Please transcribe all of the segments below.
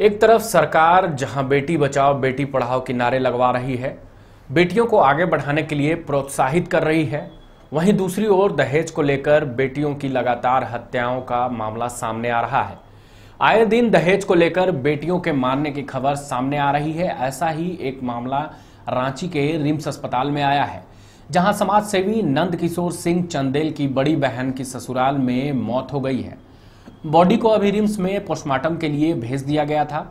एक तरफ़ सरकार जहाँ बेटी बचाओ, बेटी पढ़ाओ के नारे लगवा रही है, बेटियों को आगे बढ़ाने के लिए प्रोत्साहित कर रही है, वहीं दूसरी ओर दहेज को लेकर बेटियों की लगातार हत्याओं का मामला सामने आ रहा है। आए दिन दहेज को लेकर बेटियों के मारने की खबर सामने आ रही है, ऐसा ही एक मामला रांची के रिम्स अस्पताल में आया है, जहाँ समाज सेवी नंद किशोर सिंह चंदेल की बड़ी बहन की ससुराल में मौत हो गई है। बॉडी को अभी रिम्स में पोस्टमार्टम के लिए भेज दिया गया था।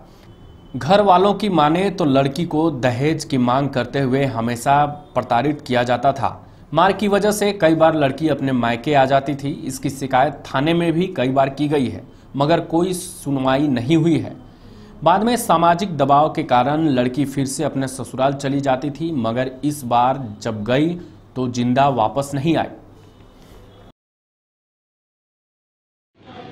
घर वालों की माने तो लड़की को दहेज की मांग करते हुए हमेशा प्रताड़ित किया जाता था। मार की वजह से कई बार लड़की अपने मायके आ जाती थी। इसकी शिकायत थाने में भी कई बार की गई है, मगर कोई सुनवाई नहीं हुई है। बाद में सामाजिक दबाव के कारण लड़की फिर से अपने ससुराल चली जाती थी, मगर इस बार जब गई तो ज़िंदा वापस नहीं आई।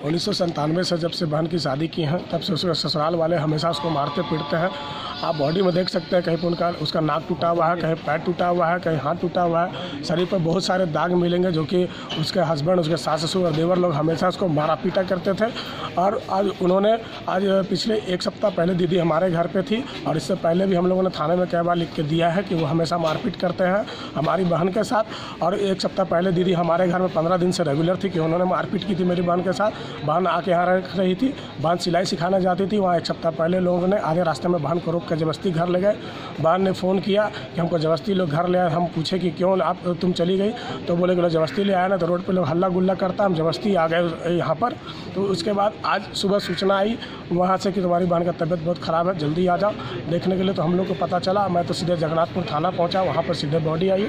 उन्नीस सौ से जब से बहन की शादी की है, तब से उसके ससुराल वाले हमेशा उसको मारते पीटते हैं। आप बॉडी में देख सकते हैं, कहीं पर उनका उसका नाक टूटा हुआ है, कहीं पैर टूटा हुआ है, कहीं हाथ टूटा हुआ है। शरीर पर बहुत सारे दाग मिलेंगे जो कि उसके हस्बैंड उसके सास ससुर और देवर लोग हमेशा उसको मारा पीटा करते थे। और आज उन्होंने, आज पिछले एक सप्ताह पहले दीदी हमारे घर पर थी और इससे पहले भी हम लोगों ने थाने में कई बार लिख के दिया है कि वो हमेशा मारपीट करते हैं हमारी बहन के साथ। और एक सप्ताह पहले दीदी हमारे घर में पंद्रह दिन से रेगुलर थी कि उन्होंने मारपीट की थी मेरी बहन के साथ। बहन आके यहाँ रख रही थी। बहन सिलाई सिखाने जाती थी, वहाँ एक सप्ताह पहले लोगों ने आधे रास्ते में बहन को रोक कर जबरस्ती घर ले गए। बहन ने फ़ोन किया कि हमको जबरस्ती लोग घर ले आए। हम पूछे कि क्यों आप, तुम चली गई? तो बोले कि लोग जबरस्ती ले आए ना तो रोड पर लोग हल्ला गुल्ला करता, हम जबरस्ती आ गए यहाँ पर। तो उसके बाद आज सुबह सूचना आई वहाँ से कि तुम्हारी बहन का तबीयत बहुत ख़राब है, जल्दी आ जाओ। देखने के लिए तो हम लोग को पता चला, मैं तो सीधे जगन्नाथपुर थाना पहुँचा, वहाँ पर सीधे बॉडी आई।